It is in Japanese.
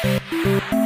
Thank you.